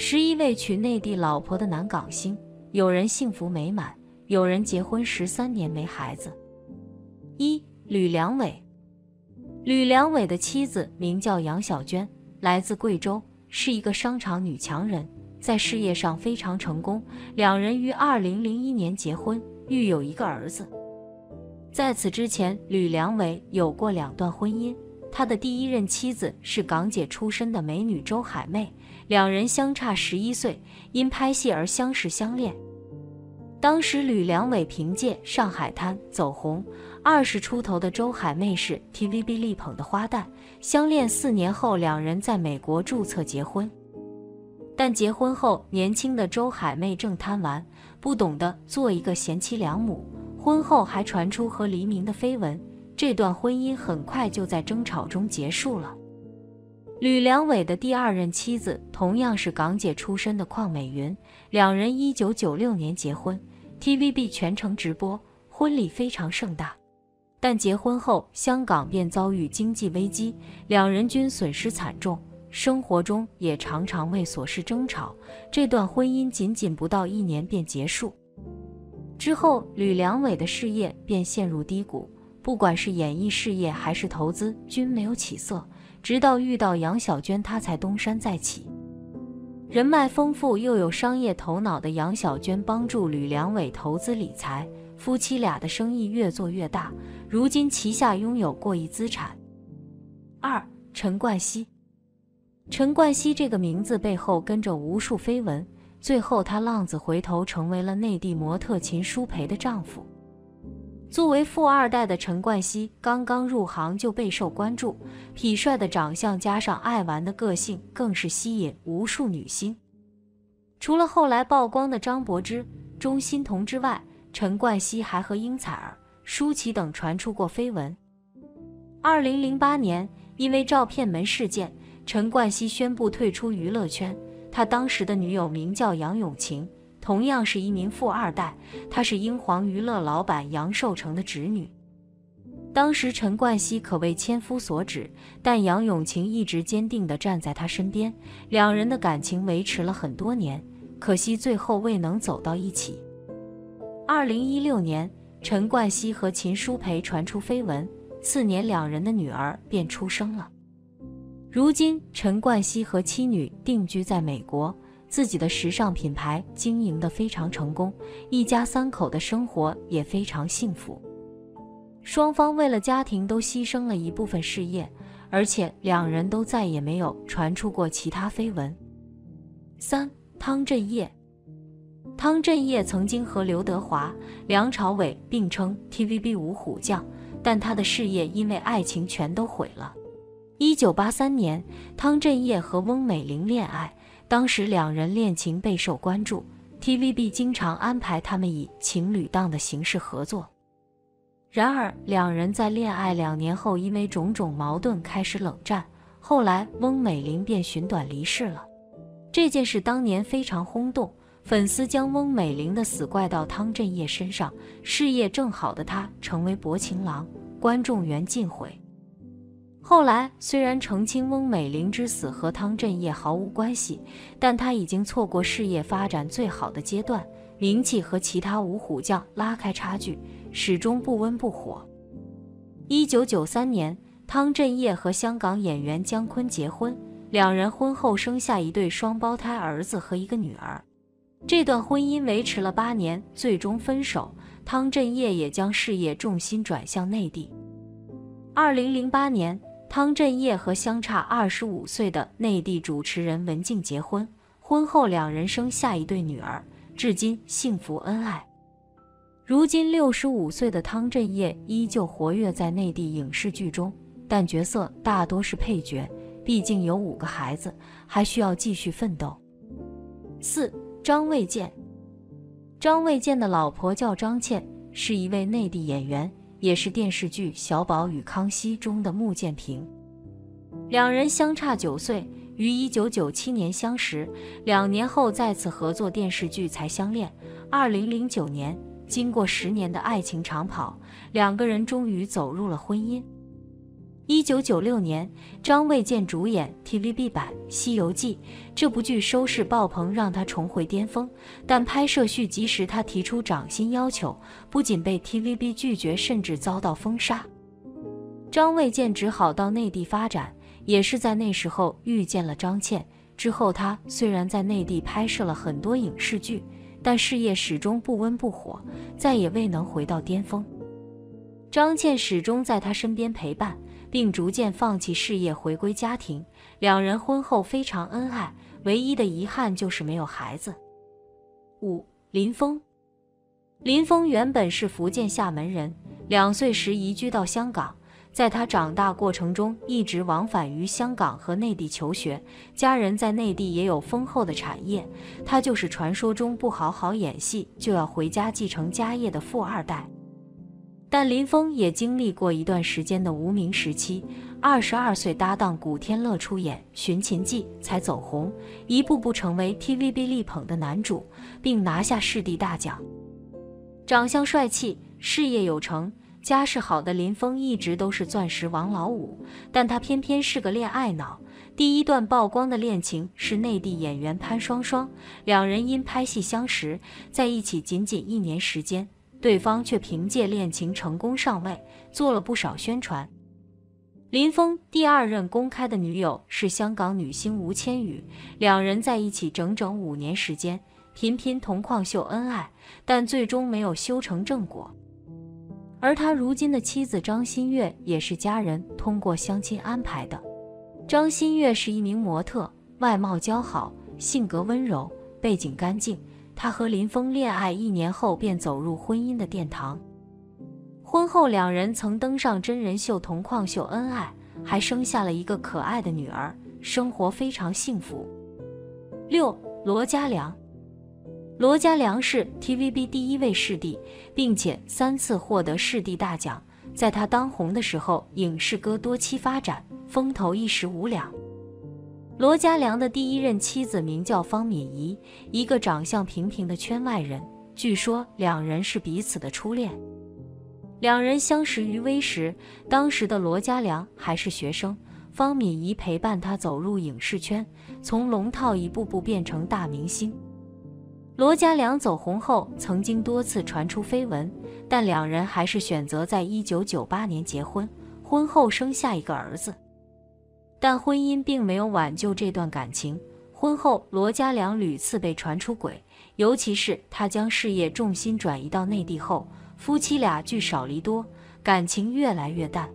十一位娶内地老婆的男港星，有人幸福美满，有人结婚十三年没孩子。一吕良伟，吕良伟的妻子名叫杨小娟，来自贵州，是一个商场女强人，在事业上非常成功。两人于二零零一年结婚，育有一个儿子。在此之前，吕良伟有过两段婚姻。他的第一任妻子是港姐出身的美女周海媚，两人相差十一岁，因拍戏而相识相恋。当时吕良伟凭借《上海滩》走红，二十出头的周海媚是 TVB 力捧的花旦。相恋四年后，两人在美国注册结婚。但结婚后，年轻的周海媚正贪玩，不懂得做一个贤妻良母。婚后还传出和黎明的绯闻，这段婚姻很快就在争吵中结束了。吕良伟的第二任妻子同样是港姐出身的邝美云，两人一九九六年结婚，TVB 全程直播，婚礼非常盛大。但结婚后，香港便遭遇经济危机，两人均损失惨重，生活中也常常为琐事争吵。这段婚姻仅仅不到一年便结束。之后，吕良伟的事业便陷入低谷，不管是演艺事业还是投资，均没有起色。直到遇到杨小娟，他才东山再起。人脉丰富又有商业头脑的杨小娟帮助吕良伟投资理财，夫妻俩的生意越做越大，如今旗下拥有过亿资产。二陈冠希，陈冠希这个名字背后跟着无数绯闻。最后，他浪子回头，成为了内地模特秦舒培的丈夫。作为富二代的陈冠希，刚刚入行就备受关注，痞帅的长相加上爱玩的个性，更是吸引无数女星。除了后来曝光的张柏芝、钟欣桐之外，陈冠希还和应采儿、舒淇等传出过绯闻。二零零八年，因为照片门事件，陈冠希宣布退出娱乐圈。他当时的女友名叫杨永晴，同样是一名富二代。她是英皇娱乐老板杨受成的侄女。当时陈冠希可谓千夫所指，但杨永晴一直坚定地站在他身边，两人的感情维持了很多年。可惜最后未能走到一起。二零一六年，陈冠希和秦舒培传出绯闻，次年两人的女儿便出生了。如今，陈冠希和妻女定居在美国，自己的时尚品牌经营得非常成功，一家三口的生活也非常幸福。双方为了家庭都牺牲了一部分事业，而且两人都再也没有传出过其他绯闻。三汤镇业，汤镇业曾经和刘德华、梁朝伟并称 TVB 五虎将，但他的事业因为爱情全都毁了。一九八三年，汤镇业和翁美玲恋爱，当时两人恋情备受关注，TVB 经常安排他们以情侣档的形式合作。然而，两人在恋爱两年后，因为种种矛盾开始冷战，后来翁美玲便寻短离世了。这件事当年非常轰动，粉丝将翁美玲的死怪到汤镇业身上，事业正好的他成为薄情郎，观众缘尽毁。后来虽然澄清翁美玲之死和汤镇业毫无关系，但他已经错过事业发展最好的阶段，名气和其他五虎将拉开差距，始终不温不火。一九九三年，汤镇业和香港演员姜昆结婚，两人婚后生下一对双胞胎儿子和一个女儿。这段婚姻维持了八年，最终分手。汤镇业也将事业重心转向内地。二零零八年。汤镇业和相差二十五岁的内地主持人文静结婚，婚后两人生下一对女儿，至今幸福恩爱。如今六十五岁的汤镇业依旧活跃在内地影视剧中，但角色大多是配角，毕竟有五个孩子，还需要继续奋斗。四张卫健，张卫健的老婆叫张倩，是一位内地演员。也是电视剧《小宝与康熙》中的穆建平，两人相差九岁，于一九九七年相识，两年后再次合作电视剧才相恋。二零零九年，经过十年的爱情长跑，两个人终于走入了婚姻。一九九六年，张卫健主演 TVB 版《西游记》，这部剧收视爆棚，让他重回巅峰。但拍摄续集时，他提出涨薪要求，不仅被 TVB 拒绝，甚至遭到封杀。张卫健只好到内地发展，也是在那时候遇见了张倩。之后，他虽然在内地拍摄了很多影视剧，但事业始终不温不火，再也未能回到巅峰。张倩始终在他身边陪伴。并逐渐放弃事业，回归家庭。两人婚后非常恩爱，唯一的遗憾就是没有孩子。五林峰，林峰原本是福建厦门人，两岁时移居到香港。在他长大过程中，一直往返于香港和内地求学，家人在内地也有丰厚的产业。他就是传说中不好好演戏就要回家继承家业的富二代。但林峰也经历过一段时间的无名时期，二十二岁搭档古天乐出演《寻秦记》才走红，一步步成为 TVB 力捧的男主，并拿下视帝大奖。长相帅气，事业有成，家世好的林峰一直都是钻石王老五，但他偏偏是个恋爱脑。第一段曝光的恋情是内地演员潘双双，两人因拍戏相识，在一起仅仅一年时间。对方却凭借恋情成功上位，做了不少宣传。林峰第二任公开的女友是香港女星吴千语，两人在一起整整五年时间，频频同框秀恩爱，但最终没有修成正果。而他如今的妻子张馨月也是家人通过相亲安排的。张馨月是一名模特，外貌姣好，性格温柔，背景干净。他和林峰恋爱一年后便走入婚姻的殿堂，婚后两人曾登上真人秀同框秀恩爱，还生下了一个可爱的女儿，生活非常幸福。六罗嘉良，罗嘉良是 TVB 第一位视帝，并且三次获得视帝大奖。在他当红的时候，影视歌多期发展，风头一时无两。罗嘉良的第一任妻子名叫方敏仪，一个长相平平的圈外人。据说两人是彼此的初恋。两人相识于微时，当时的罗嘉良还是学生，方敏仪陪伴他走入影视圈，从龙套一步步变成大明星。罗嘉良走红后，曾经多次传出绯闻，但两人还是选择在一九九八年结婚，婚后生下一个儿子。但婚姻并没有挽救这段感情。婚后，罗嘉良屡次被传出轨，尤其是他将事业重心转移到内地后，夫妻俩聚少离多，感情越来越淡。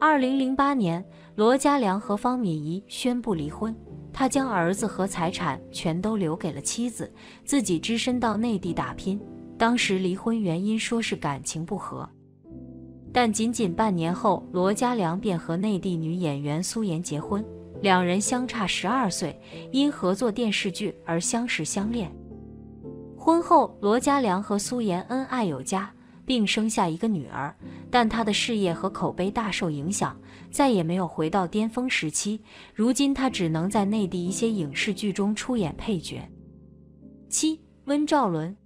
二零零八年，罗嘉良和方敏仪宣布离婚，他将儿子和财产全都留给了妻子，自己只身到内地打拼。当时离婚原因说是感情不和。但仅仅半年后，罗嘉良便和内地女演员苏妍结婚，两人相差十二岁，因合作电视剧而相识相恋。婚后，罗嘉良和苏妍恩爱有加，并生下一个女儿。但他的事业和口碑大受影响，再也没有回到巅峰时期。如今，他只能在内地一些影视剧中出演配角。七，温兆伦。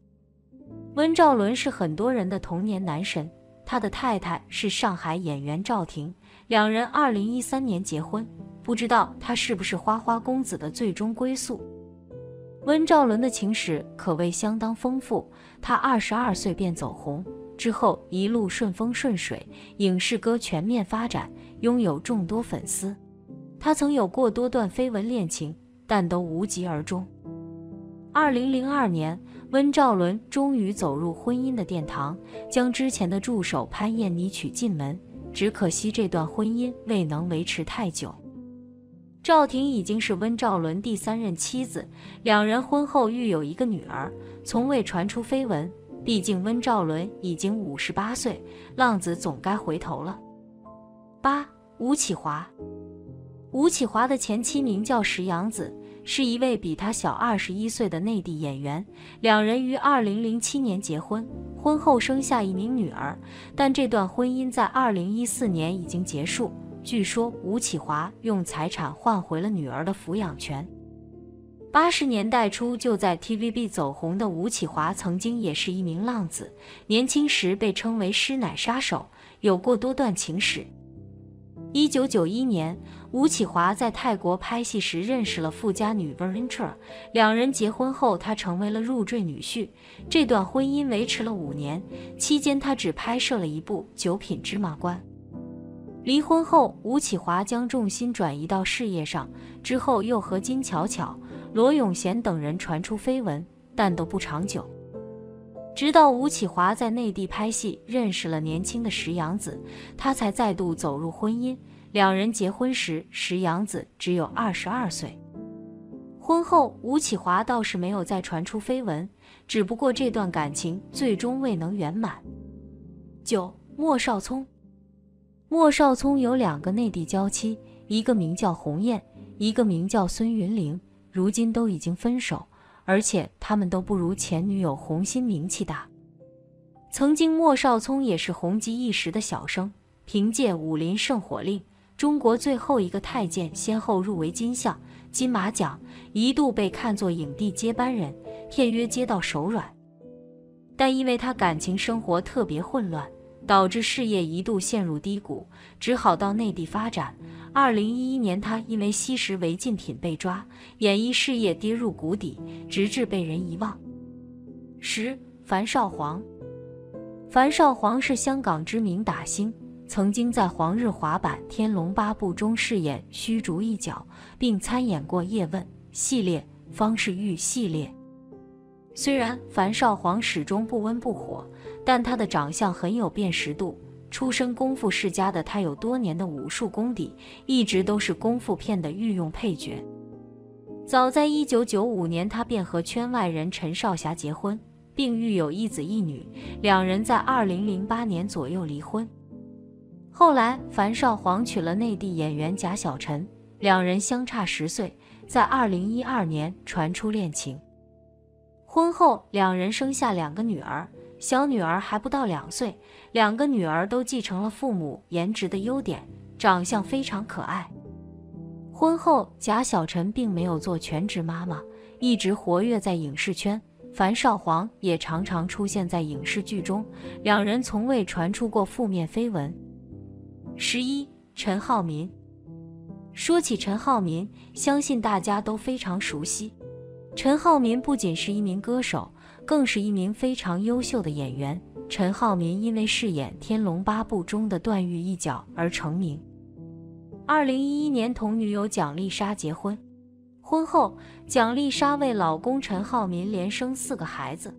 温兆伦是很多人的童年男神。他的太太是上海演员赵婷，两人二零一三年结婚。不知道他是不是花花公子的最终归宿？温兆伦的情史可谓相当丰富。他二十二岁便走红，之后一路顺风顺水，影视歌全面发展，拥有众多粉丝。他曾有过多段绯闻恋情，但都无疾而终。二零零二年。温兆伦终于走入婚姻的殿堂，将之前的助手潘燕妮娶进门。只可惜这段婚姻未能维持太久。赵婷已经是温兆伦第三任妻子，两人婚后育有一个女儿，从未传出绯闻。毕竟温兆伦已经五十八岁，浪子总该回头了。八吴启华，吴启华的前妻名叫石洋子。是一位比他小二十一岁的内地演员，两人于二零零七年结婚，婚后生下一名女儿，但这段婚姻在二零一四年已经结束。据说吴启华用财产换回了女儿的抚养权。八十年代初就在 TVB 走红的吴启华，曾经也是一名浪子，年轻时被称为“师奶杀手”，有过多段情史。一九九一年，吴启华在泰国拍戏时认识了富家女 Veronica，两人结婚后，他成为了入赘女婿。这段婚姻维持了五年，期间他只拍摄了一部《九品芝麻官》。离婚后，吴启华将重心转移到事业上，之后又和金巧巧、罗永贤等人传出绯闻，但都不长久。直到吴启华在内地拍戏，认识了年轻的石洋子，他才再度走入婚姻。两人结婚时，石洋子只有二十二岁。婚后，吴启华倒是没有再传出绯闻，只不过这段感情最终未能圆满。九，莫少聪。莫少聪有两个内地娇妻，一个名叫红艳，一个名叫孙云玲，如今都已经分手。而且他们都不如前女友洪欣名气大。曾经莫少聪也是红极一时的小生，凭借《武林圣火令》《中国最后一个太监》先后入围金像、金马奖，一度被看作影帝接班人，片约接到手软。但因为他感情生活特别混乱。导致事业一度陷入低谷，只好到内地发展。二零一一年，他因为吸食违禁品被抓，演艺事业跌入谷底，直至被人遗忘。十，樊少皇。樊少皇是香港知名打星，曾经在黄日华版《天龙八部》中饰演虚竹一角，并参演过《叶问》系列、方世玉系列。虽然樊少皇始终不温不火。但他的长相很有辨识度，出身功夫世家的他有多年的武术功底，一直都是功夫片的御用配角。早在1995年，他便和圈外人陈少霞结婚，并育有一子一女。两人在2008年左右离婚。后来，樊少皇娶了内地演员贾小晨，两人相差十岁，在2012年传出恋情。婚后，两人生下两个女儿。小女儿还不到两岁，两个女儿都继承了父母颜值的优点，长相非常可爱。婚后，贾小晨并没有做全职妈妈，一直活跃在影视圈。樊少皇也常常出现在影视剧中，两人从未传出过负面绯闻。十一，陈浩民。说起陈浩民，相信大家都非常熟悉。陈浩民不仅是一名歌手。更是一名非常优秀的演员。陈浩民因为饰演《天龙八部》中的段誉一角而成名。二零一一年同女友蒋丽莎结婚，婚后蒋丽莎为老公陈浩民连生四个孩子。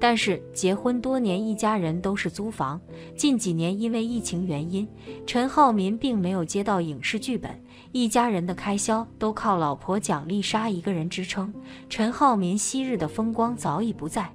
但是结婚多年，一家人都是租房。近几年因为疫情原因，陈浩民并没有接到影视剧本，一家人的开销都靠老婆蒋丽莎一个人支撑。陈浩民昔日的风光早已不在。